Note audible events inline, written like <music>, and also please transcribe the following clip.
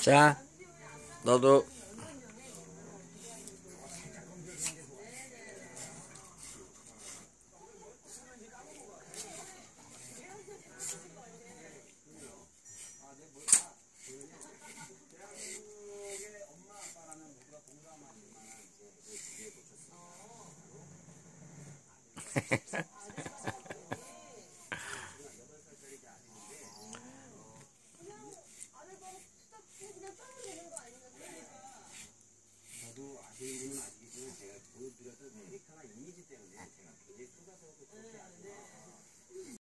자, 너도. <laughs> Jaden